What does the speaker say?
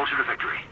closer to victory.